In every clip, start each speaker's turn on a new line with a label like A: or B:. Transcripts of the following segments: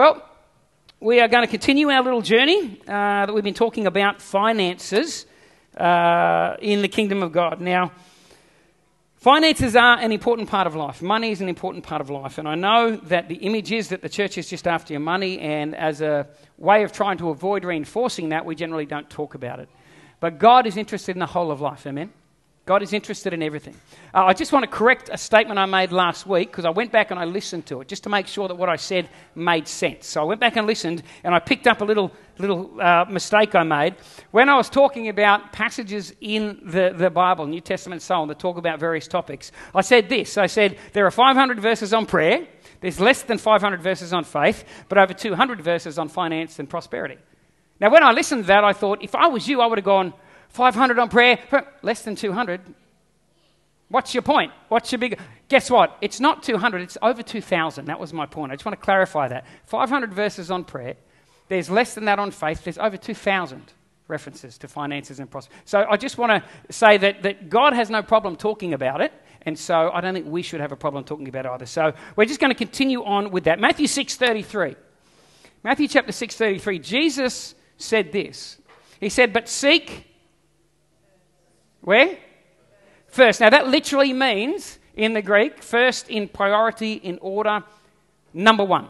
A: Well, we are going to continue our little journey uh, that we've been talking about finances uh, in the kingdom of God. Now, finances are an important part of life. Money is an important part of life. And I know that the image is that the church is just after your money, and as a way of trying to avoid reinforcing that, we generally don't talk about it. But God is interested in the whole of life. Amen? God is interested in everything. Uh, I just want to correct a statement I made last week because I went back and I listened to it just to make sure that what I said made sense. So I went back and listened and I picked up a little, little uh, mistake I made. When I was talking about passages in the, the Bible, New Testament and so on, that talk about various topics, I said this I said, there are 500 verses on prayer, there's less than 500 verses on faith, but over 200 verses on finance and prosperity. Now, when I listened to that, I thought, if I was you, I would have gone, 500 on prayer, less than 200. What's your point? What's your big. Guess what? It's not 200, it's over 2,000. That was my point. I just want to clarify that. 500 verses on prayer. There's less than that on faith. There's over 2,000 references to finances and prosperity. So I just want to say that, that God has no problem talking about it. And so I don't think we should have a problem talking about it either. So we're just going to continue on with that. Matthew 6.33. Matthew chapter 6.33. Jesus said this. He said, But seek where? First. Now, that literally means, in the Greek, first in priority, in order, number one.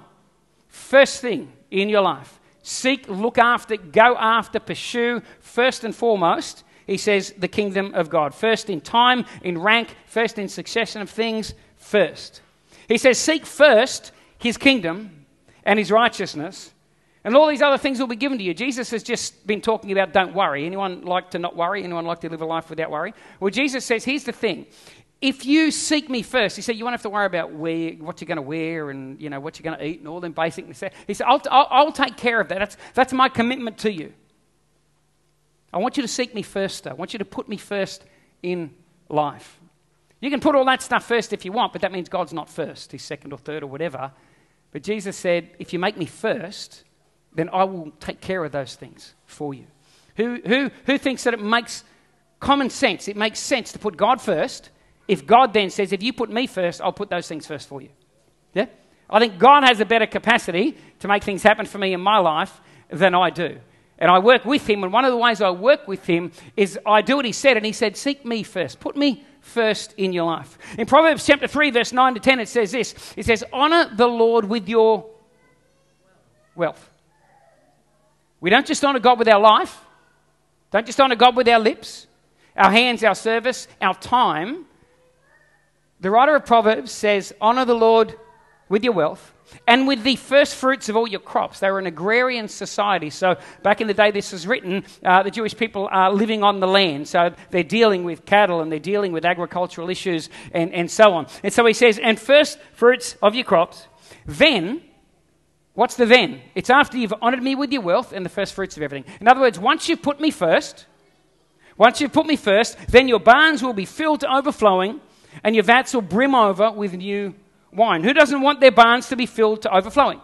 A: First thing in your life. Seek, look after, go after, pursue, first and foremost, he says, the kingdom of God. First in time, in rank, first in succession of things, first. He says, seek first his kingdom and his righteousness, and all these other things will be given to you. Jesus has just been talking about don't worry. Anyone like to not worry? Anyone like to live a life without worry? Well, Jesus says, here's the thing. If you seek me first, he said, you won't have to worry about where, what you're going to wear and, you know, what you're going to eat and all them basic necessities. He said, I'll, I'll, I'll, take care of that. That's, that's my commitment to you. I want you to seek me first, though. I want you to put me first in life. You can put all that stuff first if you want, but that means God's not first. He's second or third or whatever. But Jesus said, if you make me first, then I will take care of those things for you. Who, who, who thinks that it makes common sense? It makes sense to put God first. If God then says, if you put me first, I'll put those things first for you. Yeah? I think God has a better capacity to make things happen for me in my life than I do. And I work with Him, and one of the ways I work with Him is I do what He said, and He said, Seek me first. Put me first in your life. In Proverbs chapter 3, verse 9 to 10, it says this It says, Honor the Lord with your wealth. We don't just honor God with our life, don't just honor God with our lips, our hands, our service, our time. The writer of Proverbs says, Honor the Lord with your wealth and with the first fruits of all your crops. They were an agrarian society. So, back in the day this was written, uh, the Jewish people are living on the land. So, they're dealing with cattle and they're dealing with agricultural issues and, and so on. And so he says, And first fruits of your crops, then What's the then? It's after you've honored me with your wealth and the first fruits of everything. In other words, once you've put me first, once you've put me first, then your barns will be filled to overflowing and your vats will brim over with new wine. Who doesn't want their barns to be filled to overflowing?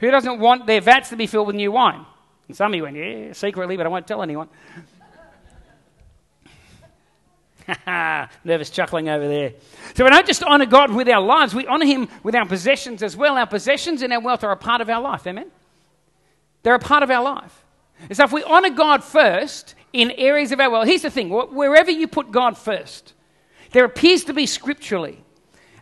A: Who doesn't want their vats to be filled with new wine? And some of you went, yeah, secretly, but I won't tell anyone. Nervous chuckling over there. So we don't just honor God with our lives, we honor Him with our possessions as well. Our possessions and our wealth are a part of our life. Amen? They're a part of our life. And so if we honor God first in areas of our wealth, here's the thing wherever you put God first, there appears to be scripturally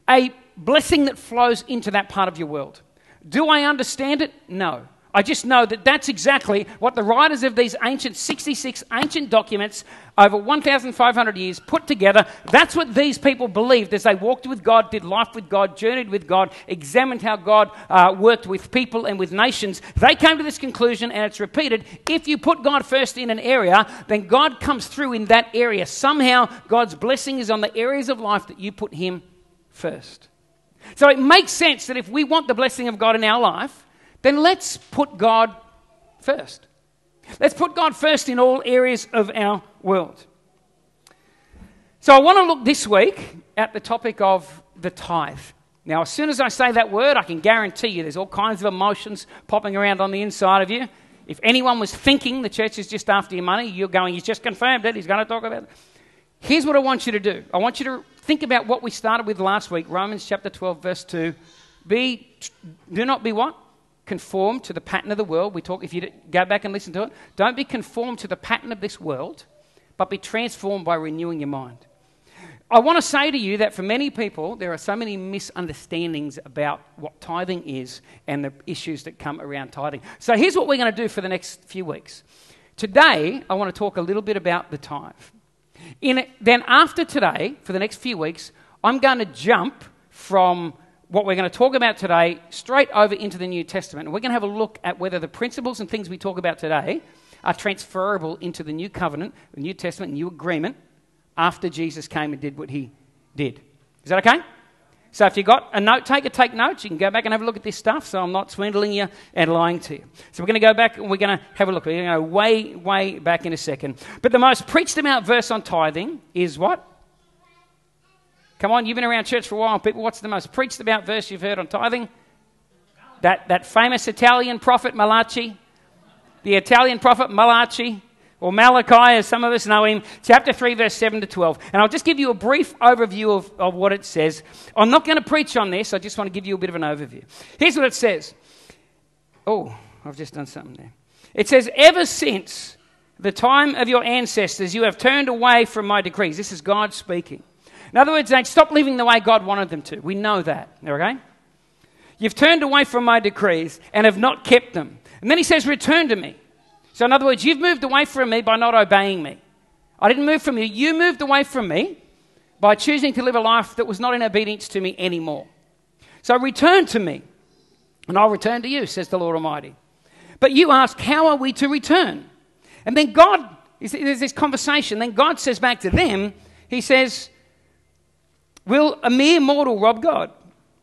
A: a blessing that flows into that part of your world. Do I understand it? No. I just know that that's exactly what the writers of these ancient 66 ancient documents over 1,500 years put together. That's what these people believed as they walked with God, did life with God, journeyed with God, examined how God uh, worked with people and with nations. They came to this conclusion, and it's repeated if you put God first in an area, then God comes through in that area. Somehow, God's blessing is on the areas of life that you put Him first. So it makes sense that if we want the blessing of God in our life, then let's put God first. Let's put God first in all areas of our world. So I want to look this week at the topic of the tithe. Now, as soon as I say that word, I can guarantee you there's all kinds of emotions popping around on the inside of you. If anyone was thinking the church is just after your money, you're going, he's just confirmed it, he's going to talk about it. Here's what I want you to do I want you to think about what we started with last week Romans chapter 12, verse 2. Be, do not be what? Conformed to the pattern of the world. We talk, if you go back and listen to it, don't be conformed to the pattern of this world, but be transformed by renewing your mind. I want to say to you that for many people, there are so many misunderstandings about what tithing is and the issues that come around tithing. So here's what we're going to do for the next few weeks. Today, I want to talk a little bit about the tithe. In, then, after today, for the next few weeks, I'm going to jump from what we're going to talk about today straight over into the New Testament. And we're going to have a look at whether the principles and things we talk about today are transferable into the New Covenant, the New Testament, New Agreement after Jesus came and did what he did. Is that okay? So if you've got a note taker, take notes. You can go back and have a look at this stuff so I'm not swindling you and lying to you. So we're going to go back and we're going to have a look. We're going to go way, way back in a second. But the most preached about verse on tithing is what? Come on, you've been around church for a while, people. What's the most preached about verse you've heard on tithing? That, that famous Italian prophet Malachi. The Italian prophet Malachi, or Malachi, as some of us know him, chapter 3, verse 7 to 12. And I'll just give you a brief overview of, of what it says. I'm not going to preach on this, I just want to give you a bit of an overview. Here's what it says. Oh, I've just done something there. It says, Ever since the time of your ancestors, you have turned away from my decrees. This is God speaking. In other words, they stopped living the way God wanted them to. We know that, okay? You've turned away from my decrees and have not kept them. And then he says, Return to me. So, in other words, you've moved away from me by not obeying me. I didn't move from you. You moved away from me by choosing to live a life that was not in obedience to me anymore. So, return to me, and I'll return to you, says the Lord Almighty. But you ask, How are we to return? And then God, there's this conversation. Then God says back to them, He says, Will a mere mortal rob God?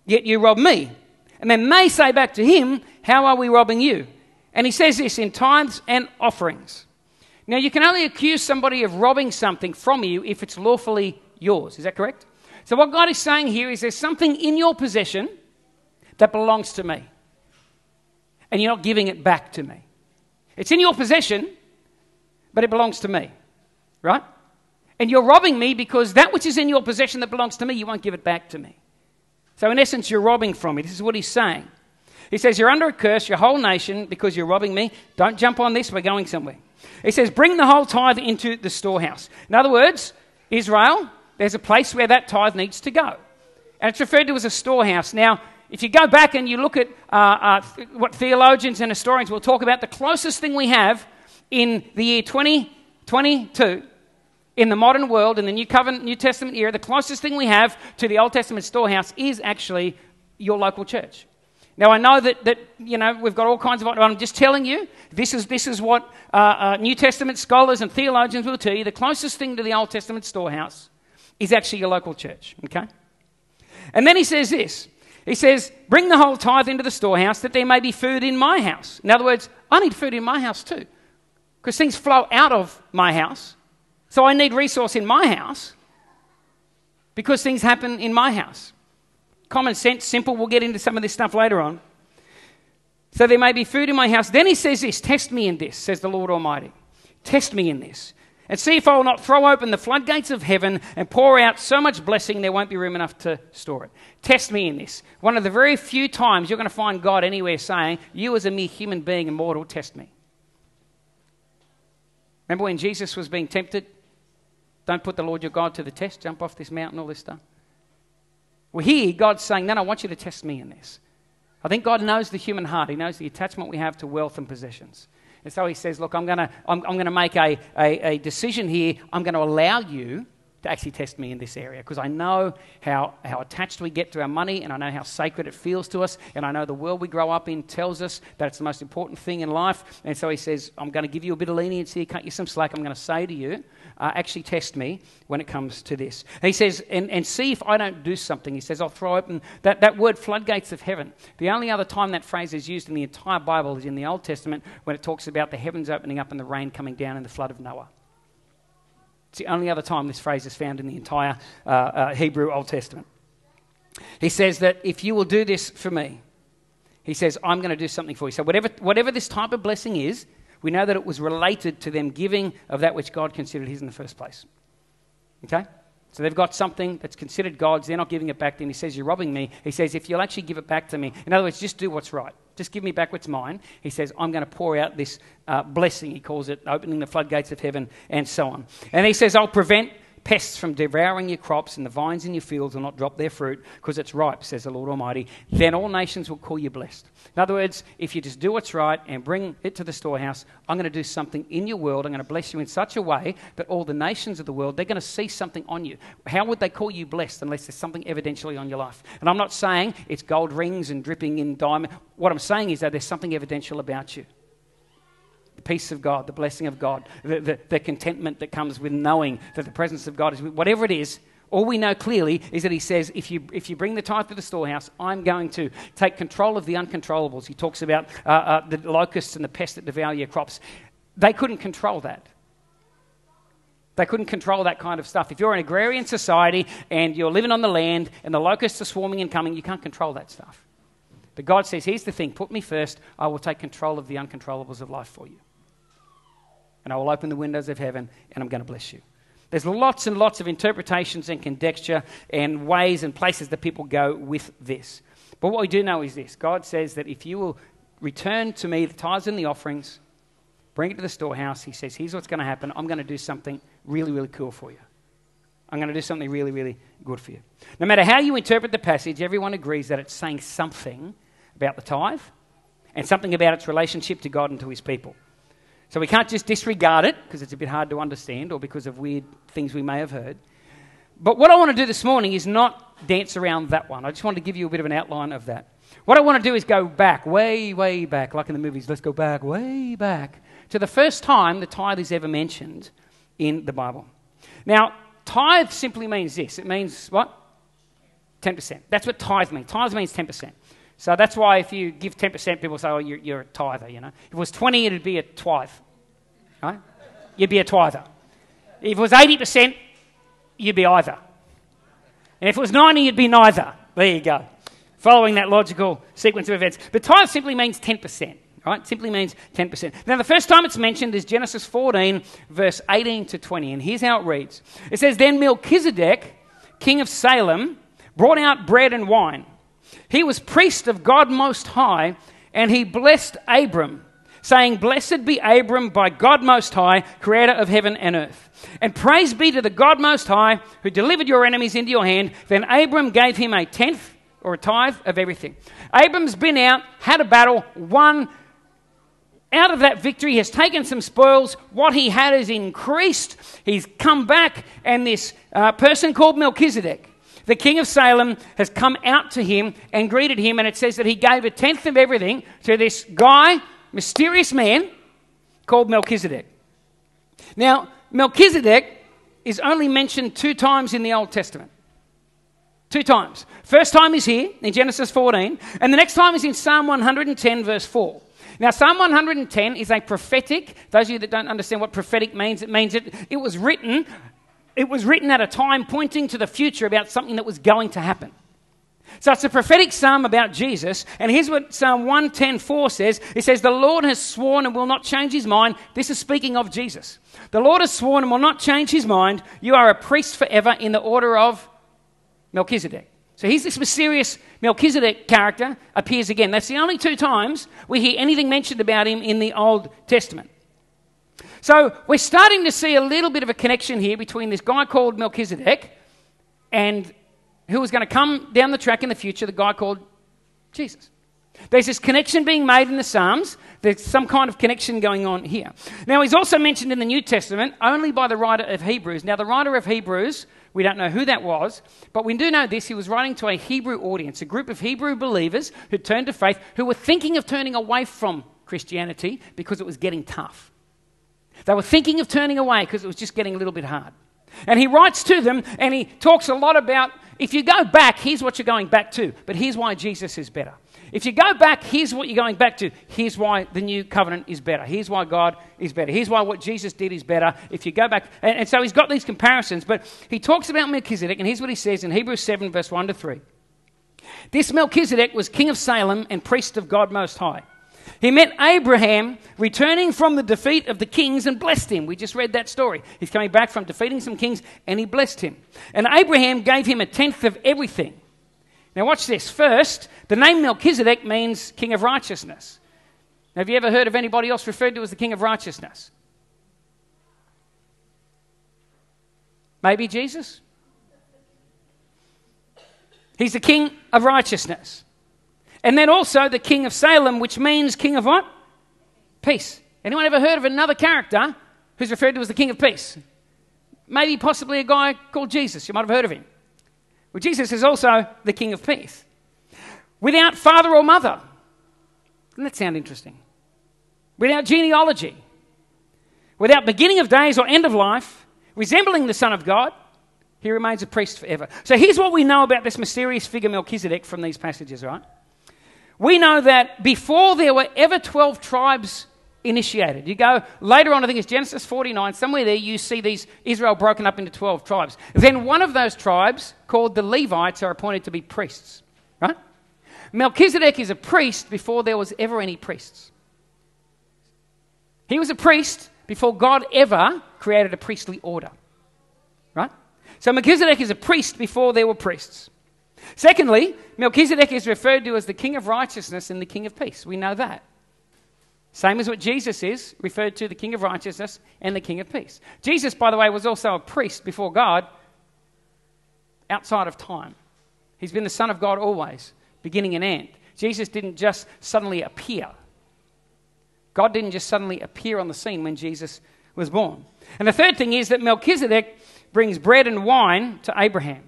A: Yet you rob me. And then they say back to him, How are we robbing you? And he says this in tithes and offerings. Now, you can only accuse somebody of robbing something from you if it's lawfully yours. Is that correct? So, what God is saying here is there's something in your possession that belongs to me, and you're not giving it back to me. It's in your possession, but it belongs to me, right? And you're robbing me because that which is in your possession that belongs to me, you won't give it back to me. So, in essence, you're robbing from me. This is what he's saying. He says, You're under a curse, your whole nation, because you're robbing me. Don't jump on this, we're going somewhere. He says, Bring the whole tithe into the storehouse. In other words, Israel, there's a place where that tithe needs to go. And it's referred to as a storehouse. Now, if you go back and you look at uh, uh, what theologians and historians will talk about, the closest thing we have in the year 2022 in the modern world, in the New Covenant, New Testament era, the closest thing we have to the Old Testament storehouse is actually your local church. Now, I know that, that you know, we've got all kinds of, I'm just telling you, this is, this is what uh, uh, New Testament scholars and theologians will tell you. The closest thing to the Old Testament storehouse is actually your local church, okay? And then he says this He says, Bring the whole tithe into the storehouse that there may be food in my house. In other words, I need food in my house too, because things flow out of my house so I need resource in my house because things happen in my house. Common sense, simple. We'll get into some of this stuff later on. So there may be food in my house. Then he says this Test me in this, says the Lord Almighty. Test me in this. And see if I will not throw open the floodgates of heaven and pour out so much blessing there won't be room enough to store it. Test me in this. One of the very few times you're going to find God anywhere saying, You as a mere human being and mortal, test me. Remember when Jesus was being tempted? Don't put the Lord your God to the test. Jump off this mountain, all this stuff. Well, here, God's saying, No, no, I want you to test me in this. I think God knows the human heart. He knows the attachment we have to wealth and possessions. And so he says, Look, I'm going to I'm, I'm gonna make a, a, a decision here. I'm going to allow you to actually test me in this area because I know how, how attached we get to our money and I know how sacred it feels to us. And I know the world we grow up in tells us that it's the most important thing in life. And so he says, I'm going to give you a bit of leniency, cut you some slack. I'm going to say to you, uh, actually test me when it comes to this. He says, and, and see if I don't do something. He says, I'll throw open that, that word floodgates of heaven. The only other time that phrase is used in the entire Bible is in the Old Testament when it talks about the heavens opening up and the rain coming down in the flood of Noah. It's the only other time this phrase is found in the entire uh, uh, Hebrew Old Testament. He says that if you will do this for me, he says, I'm going to do something for you. So, whatever, whatever this type of blessing is, we know that it was related to them giving of that which God considered his in the first place. Okay? So they've got something that's considered God's. They're not giving it back to him. He says, You're robbing me. He says, If you'll actually give it back to me, in other words, just do what's right. Just give me back what's mine. He says, I'm going to pour out this uh, blessing. He calls it opening the floodgates of heaven and so on. And he says, I'll prevent pests from devouring your crops, and the vines in your fields will not drop their fruit because it's ripe, says the Lord Almighty. Then all nations will call you blessed. In other words, if you just do what's right and bring it to the storehouse, I'm going to do something in your world. I'm going to bless you in such a way that all the nations of the world, they're going to see something on you. How would they call you blessed unless there's something evidentially on your life? And I'm not saying it's gold rings and dripping in diamond. What I'm saying is that there's something evidential about you the peace of God, the blessing of God, the, the, the, contentment that comes with knowing that the presence of God is whatever it is. All we know clearly is that he says, if you, if you bring the tithe to the storehouse, I'm going to take control of the uncontrollables. He talks about uh, uh, the locusts and the pests that devour your crops. They couldn't control that. They couldn't control that kind of stuff. If you're an agrarian society and you're living on the land and the locusts are swarming and coming, you can't control that stuff. But God says, here's the thing put me first, I will take control of the uncontrollables of life for you and I will open the windows of heaven and I'm going to bless you. There's lots and lots of interpretations and conjecture and ways and places that people go with this. But what we do know is this God says that if you will return to me the tithes and the offerings, bring it to the storehouse, He says, here's what's going to happen. I'm going to do something really, really cool for you. I'm going to do something really, really good for you. No matter how you interpret the passage, everyone agrees that it's saying something about the tithe and something about its relationship to God and to His people. So we can't just disregard it because it's a bit hard to understand or because of weird things we may have heard. But what I want to do this morning is not dance around that one. I just want to give you a bit of an outline of that. What I want to do is go back, way, way back, like in the movies. Let's go back, way back, to the first time the tithe is ever mentioned in the Bible. Now, tithe simply means this it means what? 10%. That's what tithe means. Tithe means 10%. So that's why if you give 10%, people say, oh, you're, you're a tither, you know. If it was 20, it'd be a tithe, right? You'd be a tither. If it was 80%, you'd be either. And if it was 90, you'd be neither. There you go. Following that logical sequence of events. But tithe simply means 10%. Right? Simply means 10%. Now, the first time it's mentioned is Genesis 14, verse 18 to 20. And here's how it reads It says, Then Melchizedek, king of Salem, brought out bread and wine. He was priest of God Most High, and he blessed Abram, saying, Blessed be Abram by God Most High, creator of heaven and earth. And praise be to the God Most High, who delivered your enemies into your hand. Then Abram gave him a tenth or a tithe of everything. Abram's been out, had a battle, won. Out of that victory, he has taken some spoils. What he had is increased. He's come back, and this uh, person called Melchizedek the king of Salem has come out to him and greeted him, and it says that he gave a tenth of everything to this guy, mysterious man called Melchizedek. Now, Melchizedek is only mentioned two times in the Old Testament. Two times. First time is here in Genesis 14, and the next time is in Psalm 110, verse 4. Now, Psalm 110 is a prophetic. Those of you that don't understand what prophetic means, it means it, it was written it was written at a time pointing to the future about something that was going to happen. So it's a prophetic psalm about Jesus. And here's what Psalm 110.4 says. It says, The Lord has sworn and will not change his mind. This is speaking of Jesus. The Lord has sworn and will not change his mind. You are a priest forever in the order of Melchizedek. So he's this mysterious Melchizedek character appears again. That's the only two times we hear anything mentioned about him in the Old Testament. So we're starting to see a little bit of a connection here between this guy called Melchizedek and who was going to come down the track in the future, the guy called Jesus. There's this connection being made in the Psalms. There's some kind of connection going on here. Now, he's also mentioned in the New Testament only by the writer of Hebrews. Now, the writer of Hebrews, we don't know who that was, but we do know this. He was writing to a Hebrew audience, a group of Hebrew believers who turned to faith, who were thinking of turning away from Christianity because it was getting tough. They were thinking of turning away because it was just getting a little bit hard. And he writes to them and he talks a lot about if you go back, here's what you're going back to, but here's why Jesus is better. If you go back, here's what you're going back to. Here's why the new covenant is better. Here's why God is better. Here's why what Jesus did is better. If you go back, and, and so he's got these comparisons, but he talks about Melchizedek, and here's what he says in Hebrews 7, verse 1 to 3. This Melchizedek was king of Salem and priest of God Most High. He met Abraham returning from the defeat of the kings and blessed him. We just read that story. He's coming back from defeating some kings and he blessed him. And Abraham gave him a tenth of everything. Now, watch this. First, the name Melchizedek means king of righteousness. Have you ever heard of anybody else referred to as the king of righteousness? Maybe Jesus? He's the king of righteousness. And then also the king of Salem, which means king of what? Peace. Anyone ever heard of another character who's referred to as the king of peace? Maybe possibly a guy called Jesus. You might have heard of him. Well, Jesus is also the king of peace. Without father or mother. Doesn't that sound interesting? Without genealogy. Without beginning of days or end of life, resembling the Son of God, he remains a priest forever. So here's what we know about this mysterious figure Melchizedek from these passages, right? We know that before there were ever 12 tribes initiated, you go later on, I think it's Genesis 49, somewhere there you see these Israel broken up into 12 tribes. Then one of those tribes, called the Levites, are appointed to be priests, right? Melchizedek is a priest before there was ever any priests. He was a priest before God ever created a priestly order, right? So Melchizedek is a priest before there were priests. Secondly, Melchizedek is referred to as the king of righteousness and the king of peace. We know that. Same as what Jesus is, referred to the king of righteousness and the king of peace. Jesus, by the way, was also a priest before God outside of time. He's been the Son of God always, beginning and end. Jesus didn't just suddenly appear. God didn't just suddenly appear on the scene when Jesus was born. And the third thing is that Melchizedek brings bread and wine to Abraham.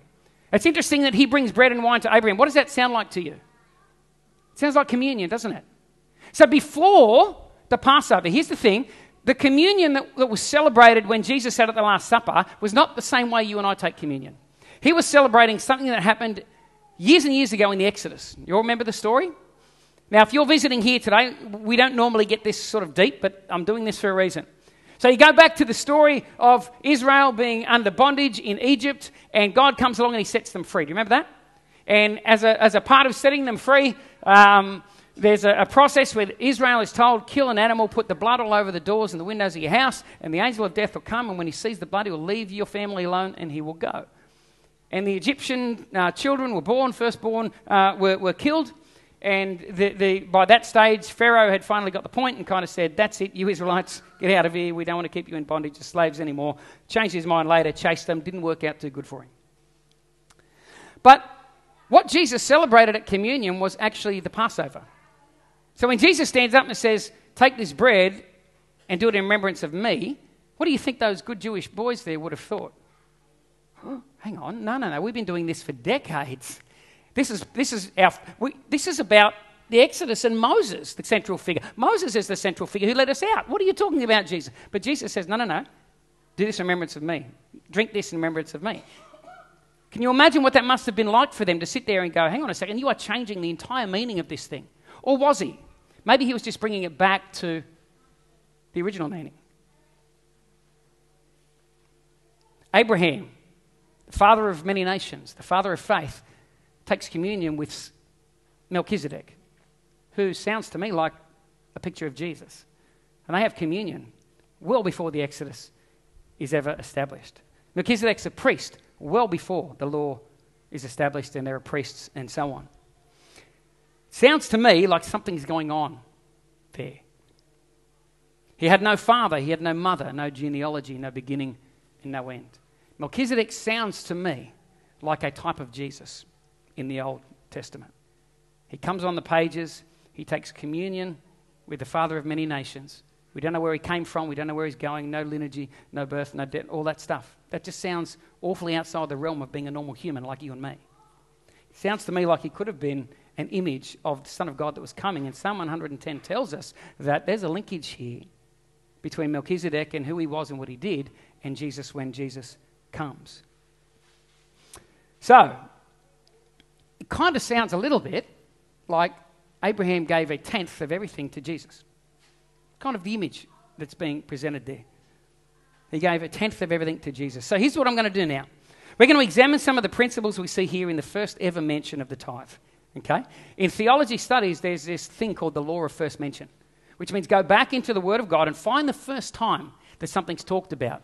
A: It's interesting that he brings bread and wine to Abraham. What does that sound like to you? It sounds like communion, doesn't it? So before the Passover, here's the thing the communion that, that, was celebrated when Jesus sat at the Last Supper was not the same way you and I take communion. He was celebrating something that happened years and years ago in the Exodus. You all remember the story? Now, if you're visiting here today, we don't normally get this sort of deep, but I'm doing this for a reason. So you go back to the story of Israel being under bondage in Egypt, and God comes along and he sets them free. Do you remember that? And as a, as a part of setting them free, um, there's a, a, process where Israel is told, kill an animal, put the blood all over the doors and the windows of your house, and the angel of death will come, and when he sees the blood, he will leave your family alone and he will go. And the Egyptian uh, children were born, firstborn, uh, were, were killed. And the, the, by that stage, Pharaoh had finally got the point and kind of said, That's it, you Israelites, get out of here. We don't want to keep you in bondage as slaves anymore. Changed his mind later, chased them, didn't work out too good for him. But what Jesus celebrated at communion was actually the Passover. So when Jesus stands up and says, Take this bread and do it in remembrance of me, what do you think those good Jewish boys there would have thought? Oh, hang on, no, no, no, we've been doing this for decades. This is, this is, our, we, this is about the Exodus and Moses, the central figure. Moses is the central figure who led us out. What are you talking about, Jesus? But Jesus says, no, no, no. Do this in remembrance of me. Drink this in remembrance of me. Can you imagine what that must have been like for them to sit there and go, hang on a second, you are changing the entire meaning of this thing? Or was he? Maybe he was just bringing it back to the original meaning. Abraham, the father of many nations, the father of faith, takes communion with Melchizedek, who sounds to me like a picture of Jesus. And they have communion well before the Exodus is ever established. Melchizedek's a priest well before the law is established and there are priests and so on. Sounds to me like something's going on there. He had no father, he had no mother, no genealogy, no beginning and no end. Melchizedek sounds to me like a type of Jesus in the Old Testament. He comes on the pages, he takes communion with the Father of many nations. We don't know where he came from, we don't know where he's going, no lineage, no birth, no death, all that stuff. That just sounds awfully outside the realm of being a normal human like you and me. It sounds to me like he could have been an image of the Son of God that was coming. And Psalm 110 tells us that there's a linkage here between Melchizedek and who he was and what he did, and Jesus when Jesus comes. So, kind of sounds a little bit like Abraham gave a tenth of everything to Jesus. Kind of the image that's being presented there. He gave a tenth of everything to Jesus. So here's what I'm going to do now. We're going to examine some of the principles we see here in the first ever mention of the tithe. Okay? In theology studies, there's this thing called the law of first mention. which means go back into the Word of God and find the first time that something's talked about.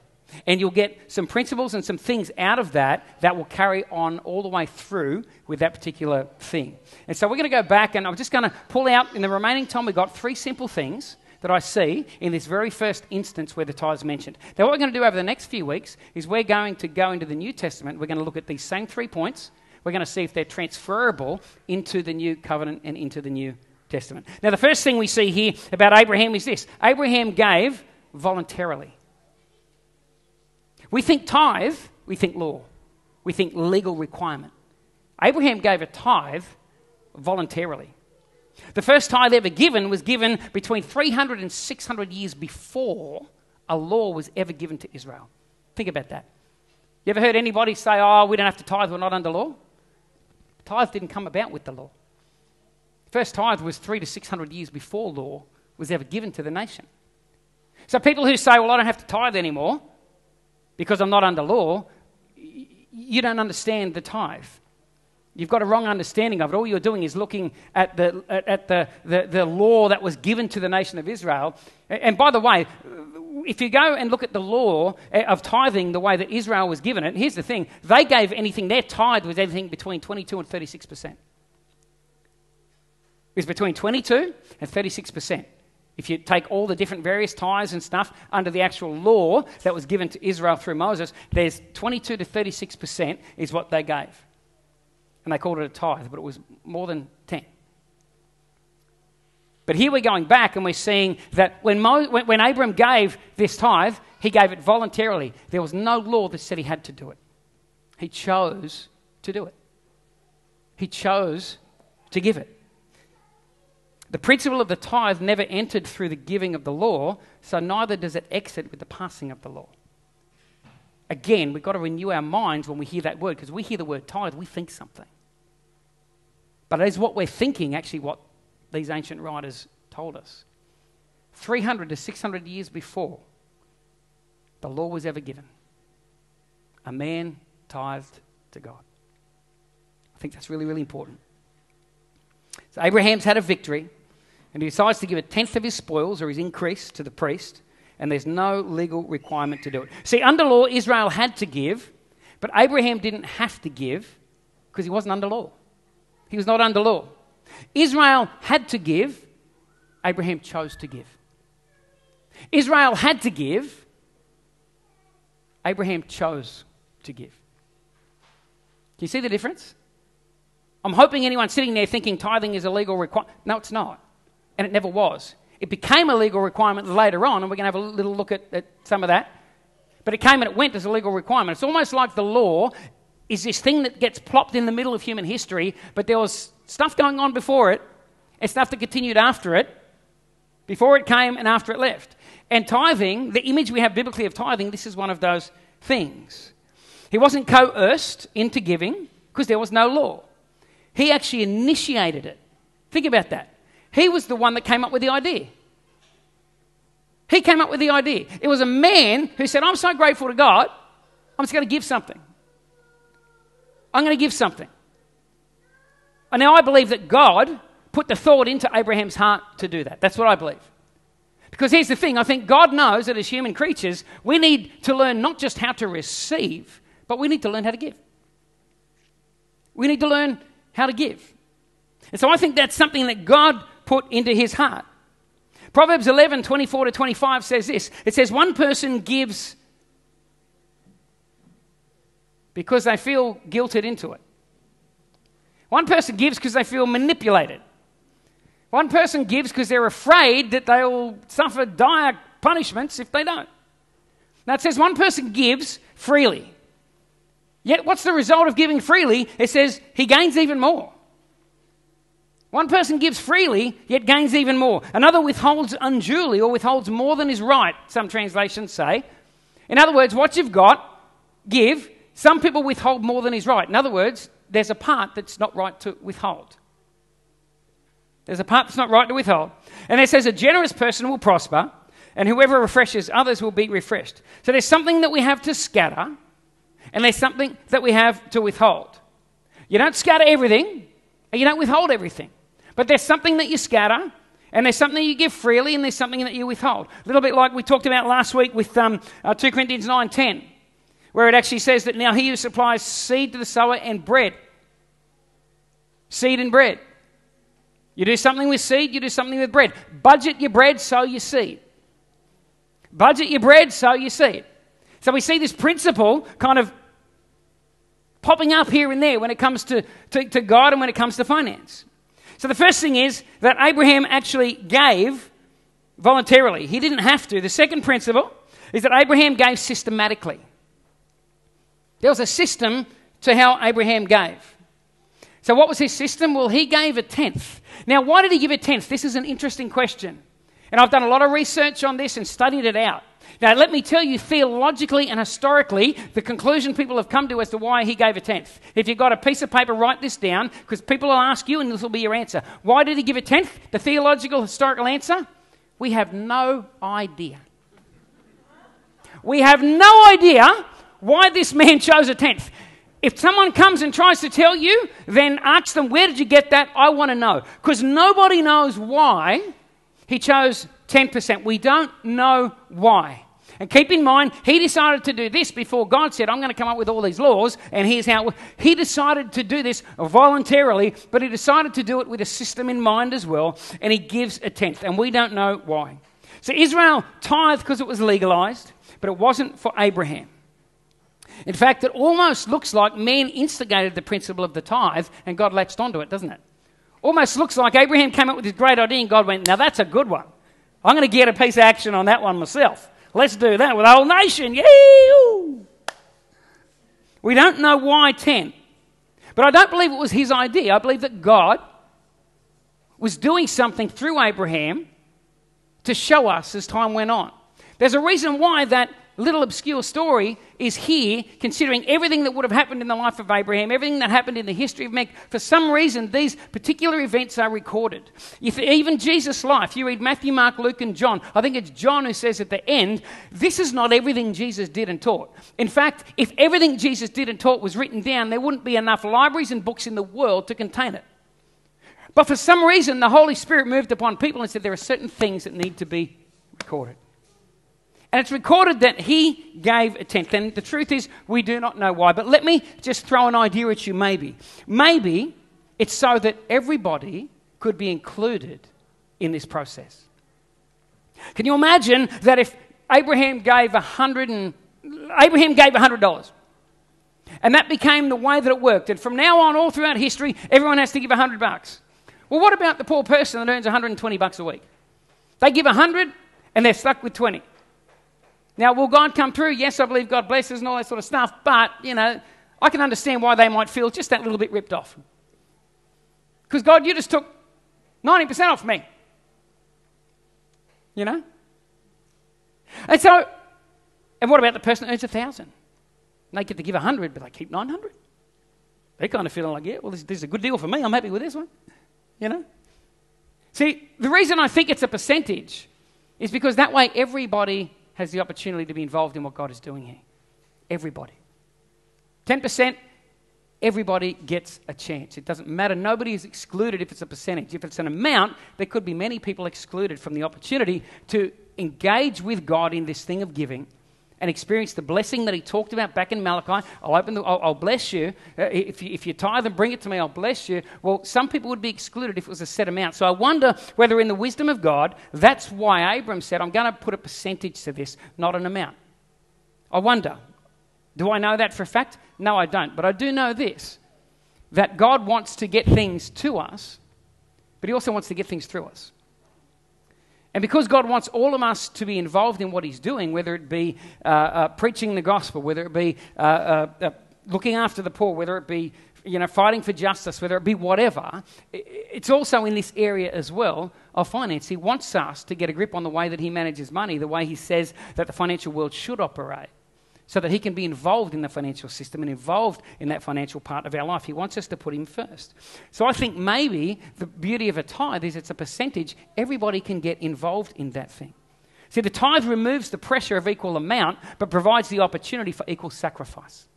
A: And you'll get some principles and some things out of that that will carry on all the way through with that particular thing. And so we're going to go back, and I'm just going to pull out in the remaining time, we've got three simple things that I see in this very first instance where the tithe is mentioned. Now, what we're going to do over the next few weeks is we're going to go into the New Testament. We're going to look at these same three points. We're going to see if they're transferable into the New Covenant and into the New Testament. Now, the first thing we see here about Abraham is this Abraham gave voluntarily. We think tithe, we think law, we think legal requirement. Abraham gave a tithe voluntarily. The first tithe ever given was given between 300 and 600 years before a law was ever given to Israel. Think about that. You ever heard anybody say, oh, we don't have to tithe, we're not under law? Tithe didn't come about with the law. First tithe was three to 600 years before law was ever given to the nation. So people who say, well, I don't have to tithe anymore because I'm not under law, you don't understand the tithe. You've got a wrong understanding of it. All you're doing is looking at the, at the, the, the law that was given to the nation of Israel. And by the way, if you go and look at the law eh, of tithing the way that Israel was given it, here's the thing they gave anything, their tithe was anything between 22 and 36%. It was between 22 and 36%. If you take all the different various tithes and stuff under the actual law that was given to Israel through Moses, there's 22 to 36% is what they gave and they called it a tithe, but it was more than 10. But here we're going back and we're seeing that when, Mo, when, when Abram gave this tithe, he gave it voluntarily. There was no law that said he had to do it. He chose to do it. He chose to give it. The principle of the tithe never entered through the giving of the law, so neither does it exit with the passing of the law. Again, we've got to renew our minds when we hear that word because we hear the word tithe, we think something. But it is what we're thinking actually what these ancient writers told us? 300 to 600 years before the law was ever given, a man tithed to God. I think that's really, really important. So Abraham's had a victory, and he decides to give a tenth of his spoils or his increase to the priest, and there's no legal requirement to do it. See, under law, Israel had to give, but Abraham didn't have to give because he wasn't under law. He was not under law. Israel had to give, Abraham chose to give. Israel had to give, Abraham chose to give. Do you see the difference? I'm hoping anyone sitting there thinking tithing is a legal requirement. No, it's not. And it never was. It became a legal requirement later on, and we're going to have a little look at, at some of that. But it came and it went as a legal requirement. It's almost like the law is this thing that gets plopped in the middle of human history, but there was stuff going on before it and stuff that continued after it, before it came and after it left. And tithing, the image we have biblically of tithing, this is one of those things. He wasn't coerced into giving because there was no law. He actually initiated it. Think about that. He was the one that came up with the idea. He came up with the idea. It was a man who said, I'm so grateful to God, I'm just going to give something. I'm going to give something. And now I believe that God put the thought into Abraham's heart to do that. That's what I believe. Because here's the thing I think God knows that as human creatures, we need to learn not just how to receive, but we need to learn how to give. We need to learn how to give. And so I think that's something that God put into his heart. Proverbs 11, 24 to 25 says this it says, One person gives because they feel guilted into it. One person gives because they feel manipulated. One person gives because they're afraid that they will suffer dire punishments if they don't. Now it says one person gives freely. Yet, what's the result of giving freely? It says he gains even more. One person gives freely, yet gains even more. Another withholds unduly or withholds more than is right, some translations say. In other words, what you've got, give, some people withhold more than is right. In other words, there's a part that's not right to withhold. There's a part that's not right to withhold. And it says, a generous person will prosper, and whoever refreshes others will be refreshed. So there's something that we have to scatter, and there's something that we have to withhold. You don't scatter everything, and you don't withhold everything. But there's something that you scatter, And there's something that you give freely, and there's something that you withhold. A little bit like we talked about last week with um, uh, 2 Corinthians 9.10, where it actually says that now he who supplies seed to the sower and bread. Seed and bread. You do something with seed, you do something with bread. Budget your bread, sow your seed. Budget your bread, sow your seed. So we see this principle kind of popping up here and there when it comes to, to, to God and when it comes to finance. So the first thing is that Abraham actually gave voluntarily. He didn't have to. The second principle is that Abraham gave systematically. There was a system to how Abraham gave. So, what was his system? Well, he gave a tenth. Now, why did he give a tenth? This is an interesting question. And I've done a lot of research on this and studied it out. Now, let me tell you theologically and historically the conclusion people have come to as to why he gave a tenth. If you've got a piece of paper, write this down because people will ask you and this will be your answer. Why did he give a tenth? The theological, historical answer? We have no idea. We have no idea why this man chose a tenth. If someone comes and tries to tell you, then ask them, Where did you get that? I want to know. Because nobody knows why he chose 10%. We don't know why. And keep in mind, he decided to do this before God said, I'm going to come up with all these laws, and here's how. He decided to do this voluntarily, but he decided to do it with a system in mind as well, and he gives a tenth, and we don't know why. So Israel tithed because it was legalized, but it wasn't for Abraham. In fact, it almost looks like man instigated the principle of the tithe, and God latched onto it, doesn't it? Almost looks like Abraham came up with this great idea, and God went, Now that's a good one. I'm going to get a piece of action on that one myself. Let's do that with the whole nation. Yee! We don't know why 10. But I don't believe it was his idea. I believe that God was doing something through Abraham to show us as time went on. There's a reason why that little obscure story is here, considering everything that would have happened in the life of Abraham, everything that happened in the history of Meg. For some reason, these particular events are recorded. If even Jesus' life, you read Matthew, Mark, Luke, and John, I think it's John who says at the end, this is not everything Jesus did and taught. In fact, if everything Jesus did and taught was written down, there wouldn't be enough libraries and books in the world to contain it. But for some reason, the Holy Spirit moved upon people and said there are certain things that need to be recorded. And it's recorded that he gave a tenth. And the truth is, we do not know why. But let me just throw an idea at you, maybe. Maybe it's so that everybody could be included in this process. Can you imagine that if Abraham gave a hundred and Abraham gave a hundred dollars, and that became the way that it worked, and from now on, all throughout history, everyone has to give a hundred bucks. Well, what about the poor person that earns 120 bucks a week? They give a hundred, and they're stuck with 20. Now, will God come through? Yes, I believe God blesses and all that sort of stuff, but, you know, I can understand why they might feel just that little bit ripped off. Because, God, you just took 90% off me. You know? And so, and what about the person that earns a thousand? They get to give a hundred, but they keep 900. They're kind of feeling like, yeah, well, this, this is a good deal for me. I'm happy with this one. You know? See, the reason I think it's a percentage is because that way everybody has the opportunity to be involved in what God is doing here. Everybody. 10%, everybody gets a chance. It doesn't matter. Nobody is excluded if it's a percentage. If it's an amount, there could be many people excluded from the opportunity to engage with God in this thing of giving and experience the blessing that he talked about back in Malachi. I'll open the, I'll, I'll bless you. Uh, if, you. if you tithe and bring it to me, I'll bless you. Well, some people would be excluded if it was a set amount. So I wonder whether in the wisdom of God, that's why Abram said, I'm going to put a percentage to this, not an amount. I wonder. Do I know that for a fact? No, I don't. But I do know this that God wants to get things to us, but he also wants to get things through us. And because God wants all of us to be involved in what He's doing, whether it be uh, uh, preaching the gospel, whether it be uh, uh, uh, looking after the poor, whether it be you know, fighting for justice, whether it be whatever, it's also in this area as well of finance. He wants us to get a grip on the way that He manages money, the way He says that the financial world should operate so that he can be involved in the financial system and involved in that financial part of our life. He wants us to put him first. So I think maybe the beauty of a tithe is it's a percentage, everybody can get involved in that thing. See, the tithe removes the pressure of equal amount, but provides the opportunity for equal sacrifice.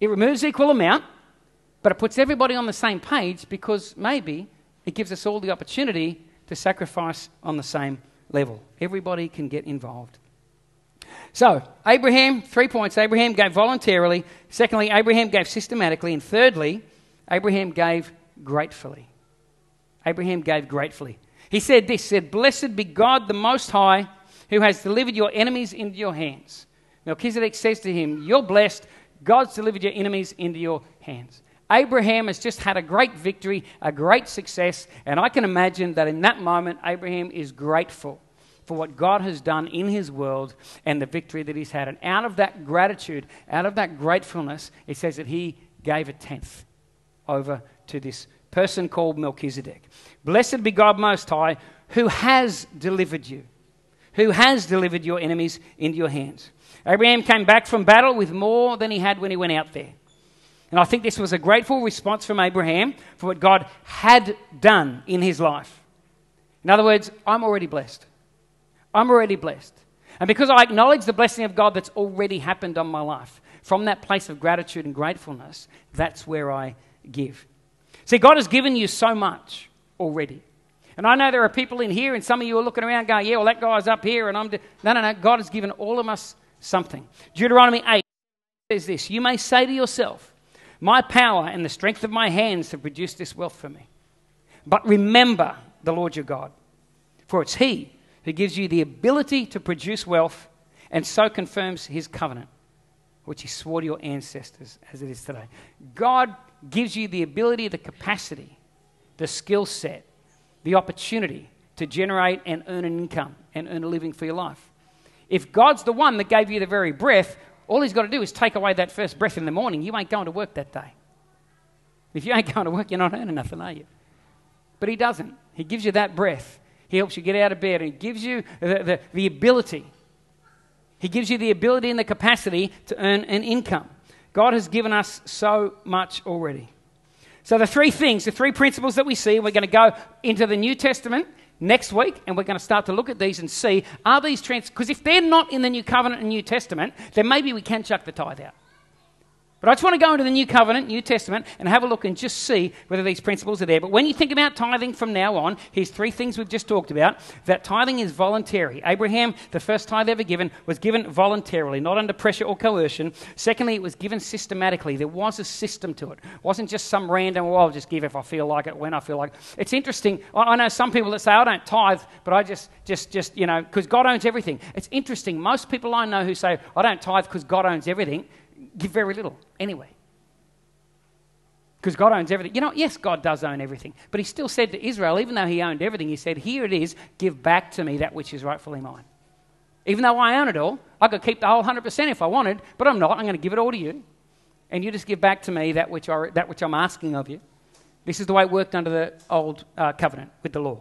A: It removes equal amount, but it puts everybody on the same page because maybe it gives us all the opportunity to sacrifice on the same level. Everybody can get involved. So, Abraham, three points. Abraham gave voluntarily. Secondly, Abraham gave systematically. And thirdly, Abraham gave gratefully. Abraham gave gratefully. He said this, said, Blessed be God the Most High, who has delivered your enemies into your hands. Melchizedek says to him, You're blessed. God's delivered your enemies into your hands. Abraham has just had a great victory, a great success, and I can imagine that in that moment, Abraham is grateful for what God has done in his world and the victory that he's had. And out of that gratitude, out of that gratefulness, it says that he gave a tenth over to this person called Melchizedek. Blessed be God Most High, who has delivered you, who has delivered your enemies into your hands. Abraham came back from battle with more than he had when he went out there. And I think this was a grateful response from Abraham for what God had done in his life. In other words, I'm already blessed. I'm already blessed. And because I acknowledge the blessing of God that's already happened on my life, from that place of gratitude and gratefulness, that's where I give. See, God has given you so much already. And I know there are people in here, and some of you are looking around going, yeah, well, that guy's up here, and I'm. De-. No, no, no. God has given all of us something. Deuteronomy 8 says this You may say to yourself, My power and the strength of my hands have produced this wealth for me. But remember the Lord your God, for it's He who gives you the ability to produce wealth and so confirms his covenant, which he swore to your ancestors as it is today. God gives you the ability, the capacity, the skill set, the opportunity to generate and earn an income and earn a living for your life. If God's the one that gave you the very breath, all he's got to do is take away that first breath in the morning. You ain't going to work that day. If you ain't going to work, you're not earning nothing, are you? But he doesn't. He gives you that breath he helps you get out of bed and He gives you the, the, the ability. He gives you the ability and the capacity to earn an income. God has given us so much already. So, the three things, the three principles that we see, we're going to go into the New Testament next week and we're going to start to look at these and see are these trans. Because if they're not in the New Covenant and New Testament, then maybe we can chuck the tithe out. But I just want to go into the New Covenant, New Testament, and have a look and just see whether these principles are there. But when you think about tithing from now on, here's three things we've just talked about that tithing is voluntary. Abraham, the first tithe ever given, was given voluntarily, not under pressure or coercion. Secondly, it was given systematically. There was a system to it. It wasn't just some random, well, I'll just give if I feel like it, when I feel like it. It's interesting. I know some people that say, I don't tithe, but I just, just, just you know, because God owns everything. It's interesting. Most people I know who say, I don't tithe because God owns everything give very little anyway. Because God owns everything. You know, yes, God does own everything. But he still said to Israel, even though he owned everything, he said, Here it is, give back to me that which is rightfully mine. Even though I own it all, I could keep the whole 100% if I wanted, but I'm not. I'm going to give it all to you. And you just give back to me that which, I, that which I'm asking of you. This is the way it worked under the old uh, covenant with the law.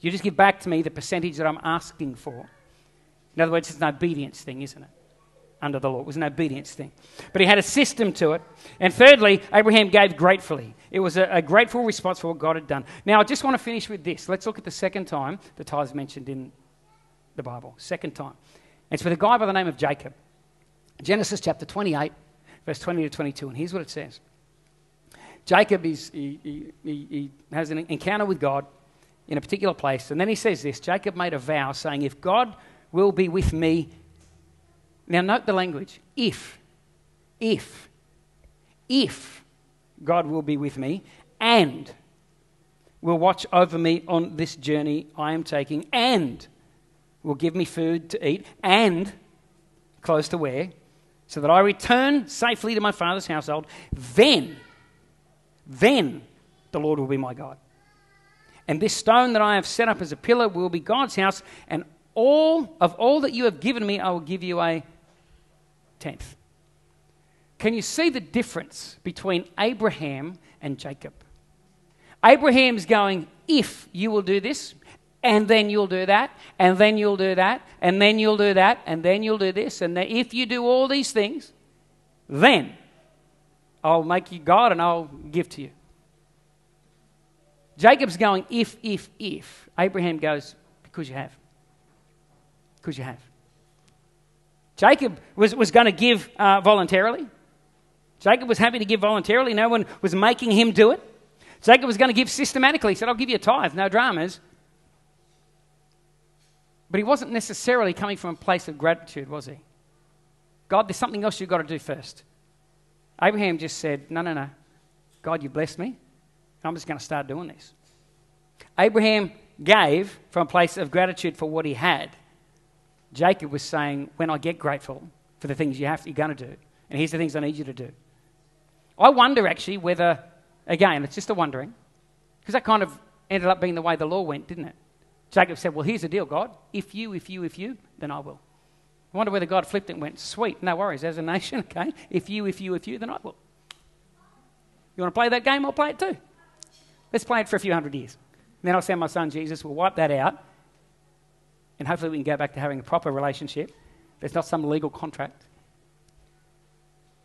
A: You just give back to me the percentage that I'm asking for. In other words, it's an obedience thing, isn't it? Under the law. It was an obedience thing. But he had a system to it. And thirdly, Abraham gave gratefully. It was a, a, grateful response for what God had done. Now, I just want to finish with this. Let's look at the second time the tithe is mentioned in the Bible. Second time. It's with a guy by the name of Jacob. Genesis chapter 28, verse 20 to 22. And here's what it says Jacob is, he, he, he has an encounter with God in a particular place. And then he says this Jacob made a vow saying, If God will be with me now, note the language if, if, if God will be with me and will watch over me on this journey I am taking and will give me food to eat and clothes to wear so that I return safely to my father's household, then, then the Lord will be my God. And this stone that I have set up as a pillar will be God's house, and all of all that you have given me, I will give you a tenth. Can you see the difference between Abraham and Jacob? Abraham's going, if you will do this, and then you'll do that, and then you'll do that, and then you'll do that, and then you'll do this, and then if you do all these things, then I'll make you God and I'll give to you. Jacob's going, if, if, if. Abraham goes, because you have. Because you have. Jacob was, was going to give uh, voluntarily. Jacob was happy to give voluntarily. No one was making him do it. Jacob was going to give systematically. He said, I'll give you a tithe, no dramas. But he wasn't necessarily coming from a place of gratitude, was he? God, there's something else you've got to do first. Abraham just said, No, no, no. God, you blessed me. I'm just going to start doing this. Abraham gave from a place of gratitude for what he had. Jacob was saying, When I get grateful for the things you have, you're going to do, and here's the things I need you to do. I wonder actually whether, again, it's just a wondering, because that kind of ended up being the way the law went, didn't it? Jacob said, Well, here's the deal, God. If you, if you, if you, then I will. I wonder whether God flipped it and went, Sweet, no worries, as a nation, okay? If you, if you, if you, then I will. You want to play that game? I'll play it too. Let's play it for a few hundred years. And then I'll send my son Jesus. We'll wipe that out. And hopefully we can go back to having a proper relationship. There's not some legal contract,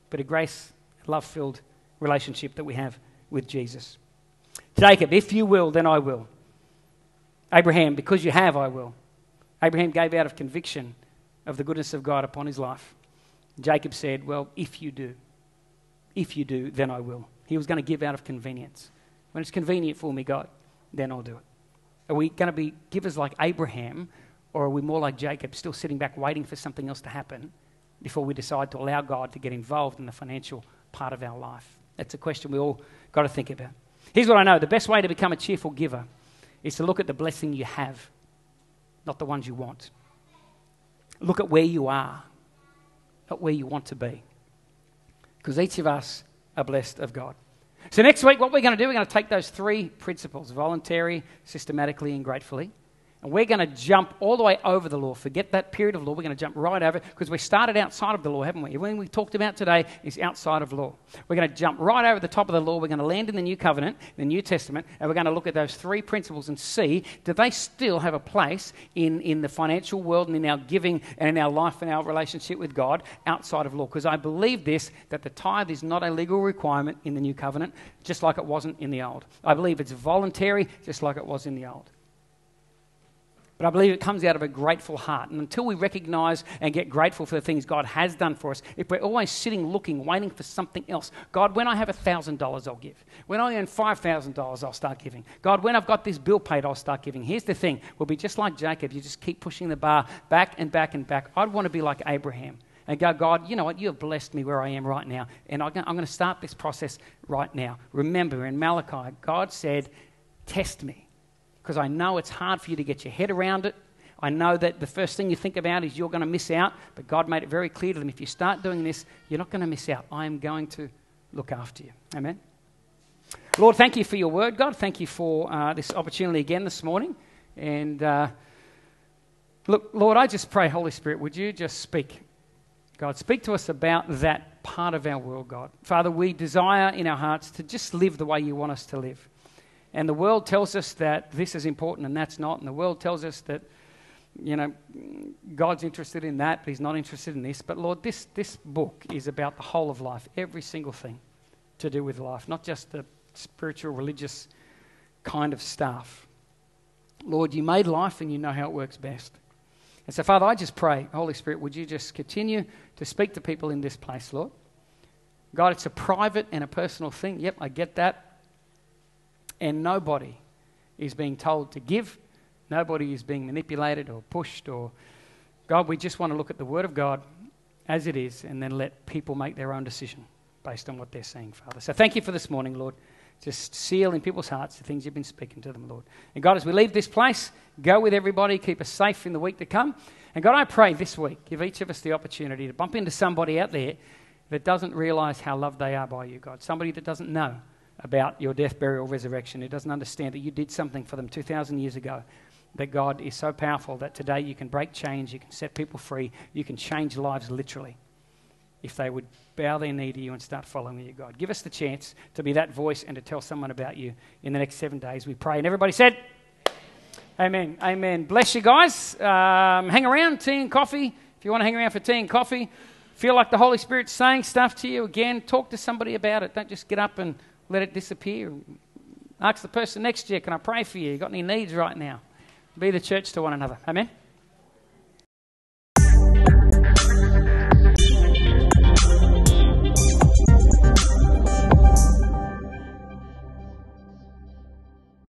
A: but a grace, love filled relationship that we have with Jesus. Jacob, if you will, then I will. Abraham, because you have, I will. Abraham gave out of conviction of the goodness of God upon his life. Jacob said, Well, if you do, if you do, then I will. He was going to give out of convenience. When it's convenient for me, God, then I'll do it. Are we going to be givers like Abraham, or are we more like Jacob, still sitting back waiting for something else to happen before we decide to allow God to get involved in the financial part of our life? That's a question we all got to think about. Here's what I know the best way to become a cheerful giver is to look at the blessing you have, not the ones you want. Look at where you are, not where you want to be. Because each of us are blessed of God. So, next week, what we're going to do, we're going to take those three principles voluntary, systematically, and gratefully and we're going to jump all the way over the law. Forget that period of law. We're going to jump right over because we started outside of the law, haven't we? Everything we talked about today is outside of law. We're going to jump right over the top of the law. We're going to land in the New Covenant, the New Testament, and we're going to look at those three principles and see do they still have a place in, in the financial world and in our giving and in our life and our relationship with God outside of law? Because I believe this that the tithe is not a legal requirement in the New Covenant, just like it wasn't in the Old. I believe it's voluntary, just like it was in the Old. But I believe it comes out of a grateful heart. And until we recognize and get grateful for the things God has done for us, if we're always sitting looking, waiting for something else, God, when I have $1,000, I'll give. When I earn $5,000, I'll start giving. God, when I've got this bill paid, I'll start giving. Here's the thing we'll be just like Jacob. You just keep pushing the bar back and back and back. I'd want to be like Abraham and go, God, you know what? You have blessed me where I am right now. And I'm going to start this process right now. Remember, in Malachi, God said, Test me because I know it's hard for you to get your head around it. I know that the first thing you think about is you're going to miss out, but God made it very clear to them if you start doing this, you're not going to miss out. I am going to look after you. Amen. Lord, thank you for your word, God. Thank you for uh, this opportunity again this morning. And uh, look, Lord, I just pray, Holy Spirit, would you just speak? God, speak to us about that part of our world, God. Father, we desire in our hearts to just live the way you want us to live. And the world tells us that this is important and that's not. And the world tells us that, you know, God's interested in that, but He's not interested in this. But Lord, this, this book is about the whole of life, every single thing to do with life, not just the spiritual, religious kind of stuff. Lord, you made life and you know how it works best. And so, Father, I just pray, Holy Spirit, would you just continue to speak to people in this place, Lord? God, it's a private and a personal thing. Yep, I get that and nobody is being told to give. Nobody is being manipulated or pushed or. God, we just want to look at the Word of God as it is and then let people make their own decision based on what they're seeing, Father. So thank you for this morning, Lord. Just seal in people's hearts the things you've been speaking to them, Lord. And God, as we leave this place, go with everybody, keep us safe in the week to come. And God, I pray this week, give each of us the opportunity to bump into somebody out there that doesn't realize how loved they are by you, God. Somebody that doesn't know about your death, burial, resurrection. It doesn't understand that you did something for them 2,000 years ago. That God is so powerful that today you can break chains, you can set people free, you can change lives literally if they would bow their knee to you and start following you, God. Give us the chance to be that voice and to tell someone about you in the next seven days. We pray. And everybody said, Amen. Amen. Bless you guys. Um, hang around, tea and coffee. If you want to hang around for tea and coffee, feel like the Holy Spirit's saying stuff to you, again, talk to somebody about it. Don't just get up and let it disappear. Ask the person next you, Can I pray for you? You got any needs right now? Be the church to one another. Amen.